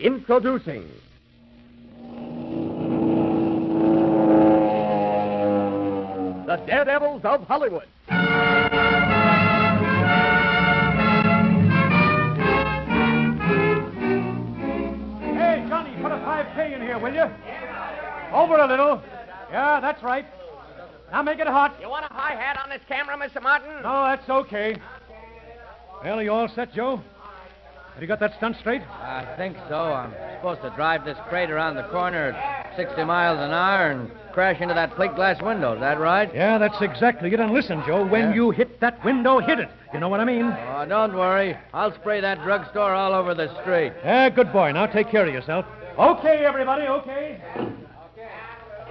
Introducing. The Daredevils of Hollywood. Hey, Johnny, put a 5K in here, will you? Over a little. Yeah, that's right. Now make it hot. You want a high hat on this camera, Mr. Martin? No, that's okay. Well, are you all set, Joe? Have you got that stunt straight? I think so. I'm supposed to drive this crate around the corner at 60 miles an hour and crash into that plate glass window. Is that right? Yeah, that's exactly it. And listen, Joe, when Yeah. you hit that window, hit it. You know what I mean? Oh, don't worry. I'll spray that drugstore all over the street. Yeah, good boy. Now take care of yourself. Okay, everybody, okay.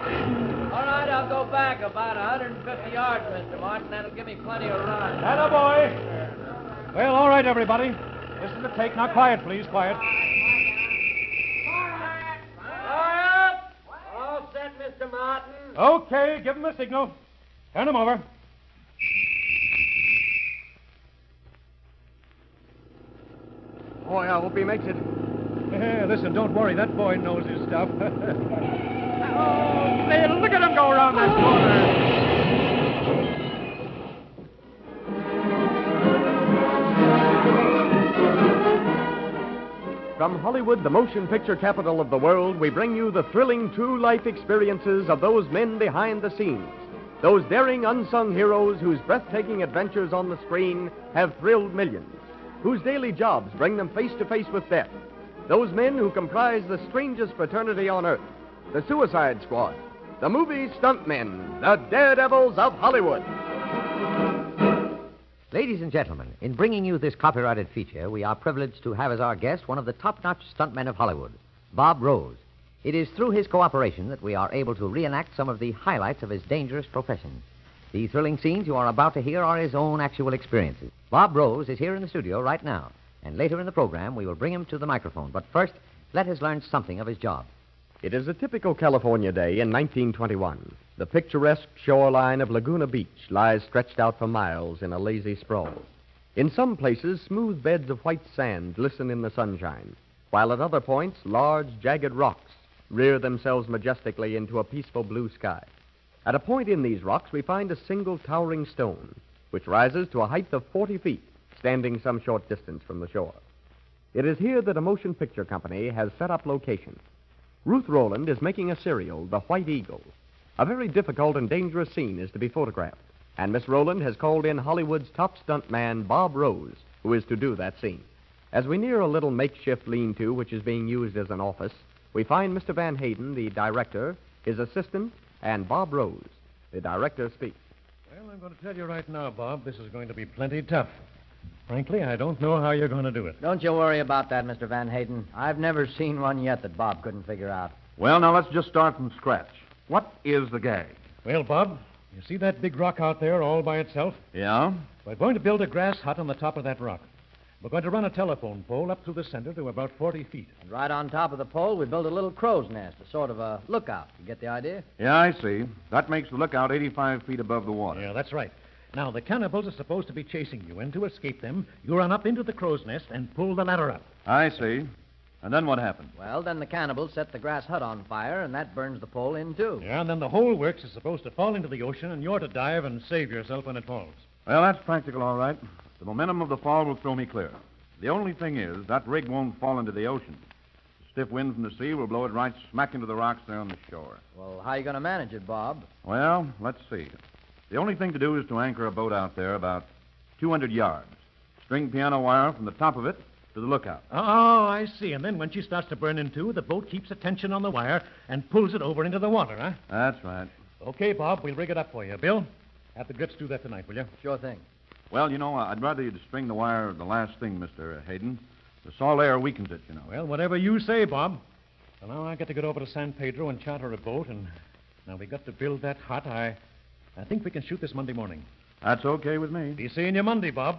All right, I'll go back about 150 yards, Mr. Martin. That'll give me plenty of run. Atta boy. Well, all right, everybody. This is the take. Now, quiet, please, quiet. Quiet! All set, Mr. Martin. Okay, give him a signal. Turn him over. Boy, I hope he makes it. Hey, listen, don't worry. That boy knows his stuff. oh, say, look at him go around that corner. From Hollywood, the motion picture capital of the world, we bring you the thrilling true life experiences of those men behind the scenes. Those daring unsung heroes whose breathtaking adventures on the screen have thrilled millions, whose daily jobs bring them face to face with death. Those men who comprise the strangest fraternity on earth, the Suicide Squad, the movie stuntmen, the Daredevils of Hollywood. Ladies and gentlemen, in bringing you this copyrighted feature, we are privileged to have as our guest one of the top notch stuntmen of Hollywood, Bob Rose. It is through his cooperation that we are able to reenact some of the highlights of his dangerous profession. The thrilling scenes you are about to hear are his own actual experiences. Bob Rose is here in the studio right now, and later in the program we will bring him to the microphone. But first, let us learn something of his job. It is a typical California day in 1921. The picturesque shoreline of Laguna Beach lies stretched out for miles in a lazy sprawl. In some places, smooth beds of white sand glisten in the sunshine, while at other points, large, jagged rocks rear themselves majestically into a peaceful blue sky. At a point in these rocks, we find a single towering stone, which rises to a height of 40 feet, standing some short distance from the shore. It is here that a motion picture company has set up location. Ruth Roland is making a serial, The White Eagle. A very difficult and dangerous scene is to be photographed, and Miss Roland has called in Hollywood's top stuntman, Bob Rose, who is to do that scene. As we near a little makeshift lean to which is being used as an office, we find Mr. Van Hayden, the director, his assistant, and Bob Rose. The director speaks. Well, I'm going to tell you right now, Bob, this is going to be plenty tough. Frankly, I don't know how you're going to do it. Don't you worry about that, Mr. Van Hayden. I've never seen one yet that Bob couldn't figure out. Well, now let's just start from scratch. What is the gag? Well, Bob, you see that big rock out there all by itself? Yeah? We're going to build a grass hut on the top of that rock. We're going to run a telephone pole up through the center to about 40 feet. And right on top of the pole, we build a little crow's nest, a sort of a lookout. You get the idea? Yeah, I see. That makes the lookout 85 feet above the water. Yeah, that's right. Now, the cannibals are supposed to be chasing you, and to escape them, you run up into the crow's nest and pull the ladder up. I see. And then what happened? Well, then the cannibals set the grass hut on fire, and that burns the pole in, too. Yeah, and then the whole works is supposed to fall into the ocean, and you're to dive and save yourself when it falls. Well, that's practical, all right. The momentum of the fall will throw me clear. The only thing is, that rig won't fall into the ocean. The stiff wind from the sea will blow it right smack into the rocks there on the shore. Well, how are you going to manage it, Bob? Well, let's see. The only thing to do is to anchor a boat out there about 200 yards. String piano wire from the top of it to the lookout. Oh, I see. And then when she starts to burn in two, the boat keeps a tension on the wire and pulls it over into the water, huh? That's right. Okay, Bob, we'll rig it up for you. Bill, have the grips do that tonight, will you? Sure thing. Well, you know, uh, I'd rather you'd string the wire the last thing, Mr. Hayden. The salt air weakens it, you know. Well, whatever you say, Bob. Well, now I got to get over to San Pedro and charter a boat, and now we got to build that hut. I, I think we can shoot this Monday morning. That's okay with me. Be seeing you Monday, Bob.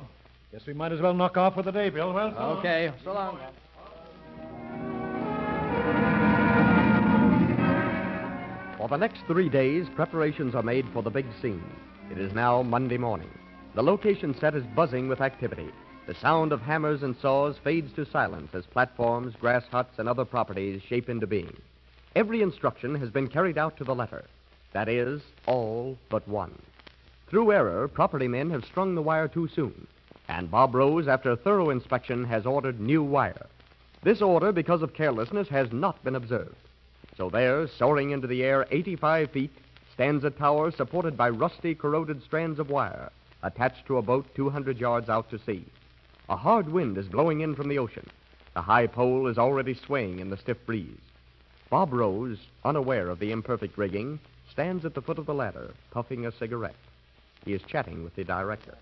Guess we might as well knock off for the day, Bill. Well, so long. Okay. So long. For the next three days, preparations are made for the big scene. It is now Monday morning. The location set is buzzing with activity. The sound of hammers and saws fades to silence as platforms, grass huts, and other properties shape into being. Every instruction has been carried out to the letter. That is, all but one. Through error, property men have strung the wire too soon, and Bob Rose, after a thorough inspection, has ordered new wire. This order, because of carelessness, has not been observed. So there, soaring into the air 85 feet, stands a tower supported by rusty, corroded strands of wire attached to a boat 200 yards out to sea. A hard wind is blowing in from the ocean. The high pole is already swaying in the stiff breeze. Bob Rose, unaware of the imperfect rigging, stands at the foot of the ladder, puffing a cigarette. He is chatting with the director.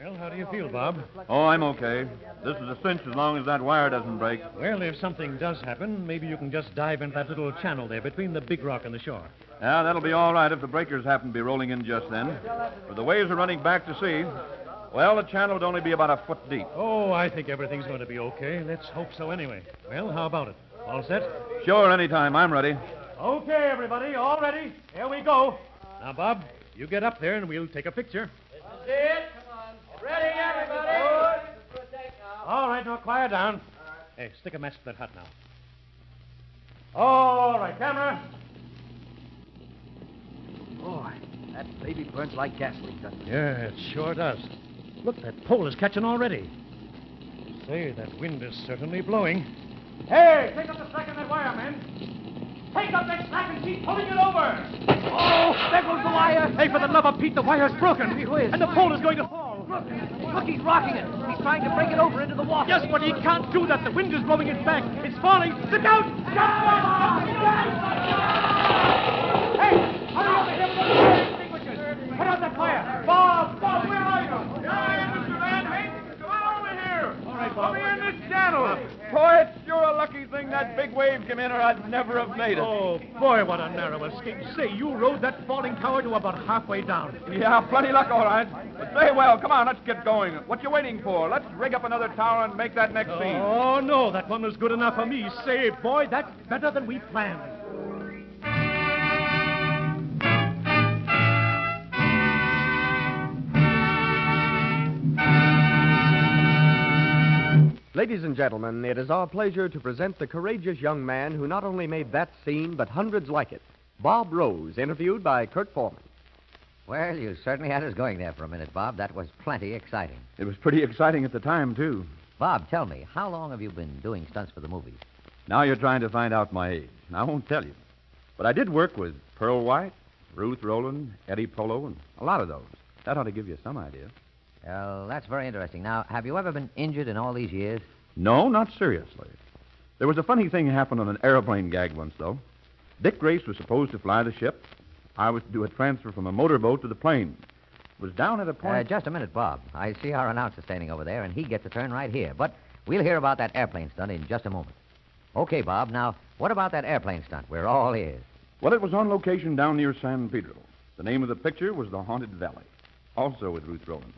Well, how do you feel, Bob? Oh, I'm okay. This is a cinch as long as that wire doesn't break. Well, if something does happen, maybe you can just dive into that little channel there between the big rock and the shore. Yeah, that'll be all right if the breakers happen to be rolling in just then. But the waves are running back to sea. Well, the channel would only be about a foot deep. Oh, I think everything's going to be okay. Let's hope so anyway. Well, how about it? All set? Sure, anytime. I'm ready. Okay, everybody, all ready. Here we go. Now, Bob, you get up there and we'll take a picture. This is it. Come on. Ready, everybody? All right, now quiet down. Hey, stick a match to that hut now. All right, camera. Boy, that baby burns like gasoline, doesn't it? Yeah, it sure does. Look, that pole is catching already. Say, that wind is certainly blowing. Hey, take up the slack on that wire, men. Take up that slack and keep pulling it over. Oh, there goes the wire. Hey, for the love of Pete, the wire's broken. And the pole is going to fall. Look, Look, he's rocking it. He's trying to break it over into the water. Yes, but he can't do that. The wind is blowing it back. It's falling. Look out! Hey, hurry over here with those fire extinguishers. Put out that fire. Bob, Bob, where are you? Yeah, Mr. Van Hayden, come on over here. All right, Bob. Come here in this channel. Boy, it's sure a lucky thing wave came in, or I'd never have made it. Oh, boy, what a narrow escape. Say, you rode that falling tower to about halfway down. Yeah, plenty luck, all right. But say, well, come on, let's get going. What you waiting for? Let's rig up another tower and make that next scene. Oh, no, that one was good enough for me. Say, boy, that's better than we planned. Ladies and gentlemen, it is our pleasure to present the courageous young man who not only made that scene, but hundreds like it. Bob Rose, interviewed by Kurt Foreman. Well, you certainly had us going there for a minute, Bob. That was plenty exciting. It was pretty exciting at the time, too. Bob, tell me, how long have you been doing stunts for the movies? Now you're trying to find out my age. And I won't tell you. But I did work with Pearl White, Ruth Roland, Eddie Polo, and a lot of those. That ought to give you some idea. Well, that's very interesting. Now, have you ever been injured in all these years? No, not seriously. There was a funny thing happened on an airplane gag once, though. Dick Grace was supposed to fly the ship. I was to do a transfer from a motorboat to the plane. It was down at a Uh, point. just a minute, Bob. I see our announcer standing over there, and he gets a turn right here. But we'll hear about that airplane stunt in just a moment. Okay, Bob. Now, what about that airplane stunt? We're all ears. Well, it was on location down near San Pedro. The name of the picture was The Haunted Valley, also with Ruth Roland.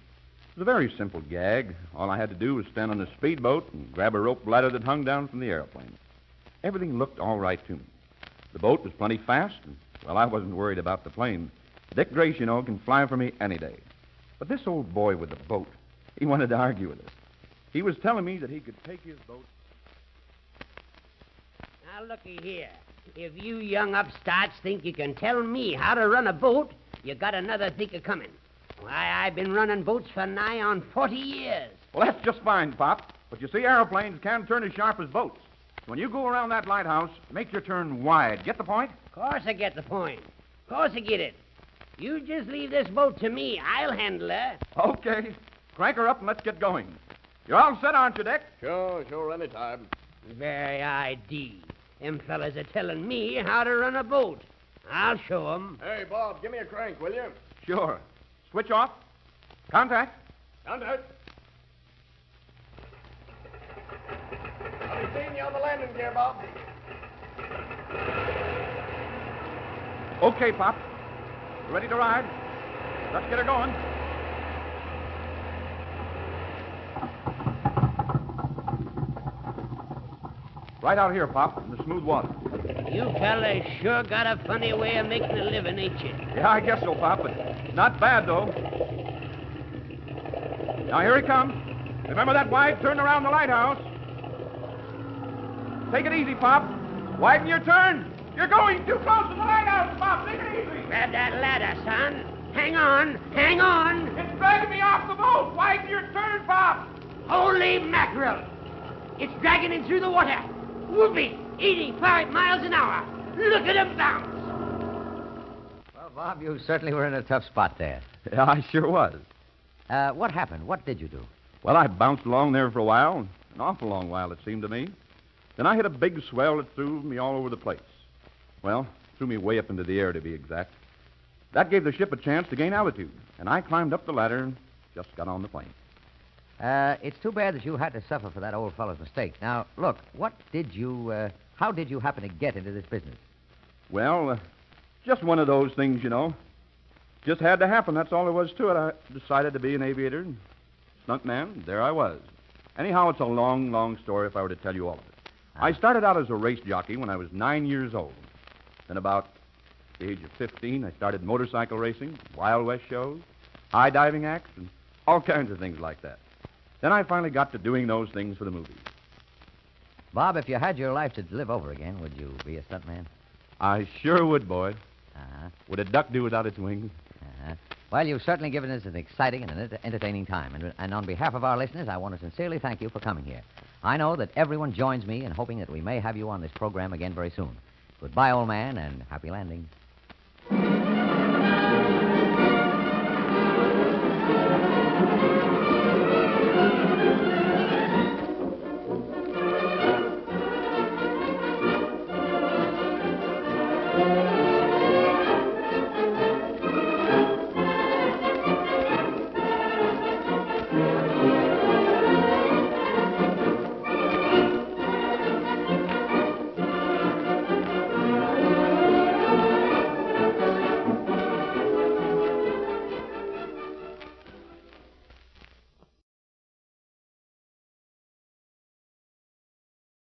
It was a very simple gag. All I had to do was stand on a speedboat and grab a rope ladder that hung down from the airplane. Everything looked all right to me. The boat was plenty fast, and, well, I wasn't worried about the plane. Dick Grace, you know, can fly for me any day. But this old boy with the boat, he wanted to argue with us. He was telling me that he could take his boat. Now, looky here. If you young upstarts think you can tell me how to run a boat, you got another thinker coming. Why, I've been running boats for nigh on 40 years. Well, that's just fine, Pop. But you see, airplanes can't turn as sharp as boats. When you go around that lighthouse, make your turn wide. Get the point? Of course I get the point. Of course I get it. You just leave this boat to me. I'll handle her. Okay. Crank her up and let's get going. You're all set, aren't you, Dick? Sure, sure, anytime. Very ID. Them fellas are telling me how to run a boat. I'll show 'em. Hey, Bob, give me a crank, will you? Sure. Switch off. Contact. Contact. I'll be seeing you on the landing gear, Bob. Okay, Pop. Ready to ride? Let's get her going. Right out here, Pop, in the smooth water. You fellas sure got a funny way of making a living, ain't you? Yeah, I guess so, Pop, but not bad, though. Now, here he comes. Remember that wide turn around the lighthouse. Take it easy, Pop. Widen your turn. You're going too close to the lighthouse, Pop. Take it easy. Grab that ladder, son. Hang on, hang on. It's dragging me off the boat. Widen your turn, Pop. Holy mackerel! It's dragging him through the water. Whoopee! 85 miles an hour. Look at him bounce. Bob, you certainly were in a tough spot there. Yeah, I sure was. Uh, what happened? What did you do? Well, I bounced along there for a while, an awful long while, it seemed to me. Then I hit a big swell that threw me all over the place. Well, threw me way up into the air, to be exact. That gave the ship a chance to gain altitude, and I climbed up the ladder and just got on the plane. Uh, it's too bad that you had to suffer for that old fellow's mistake. Now, look, what did you, uh, how did you happen to get into this business? Well, uh, just one of those things, you know. Just had to happen. That's all there was to it. I decided to be an aviator, stuntman. There I was. Anyhow, it's a long, long story if I were to tell you all of it. I started out as a race jockey when I was nine years old. Then, about the age of 15, I started motorcycle racing, Wild West shows, high diving acts, and all kinds of things like that. Then I finally got to doing those things for the movies. Bob, if you had your life to live over again, would you be a stuntman? I sure would, Boyd. Uh-huh. Would a duck do without its wings? Uh-huh. Well, you've certainly given us an exciting and an entertaining time. And, and on behalf of our listeners, I want to sincerely thank you for coming here. I know that everyone joins me in hoping that we may have you on this program again very soon. Goodbye, old man, and happy landing.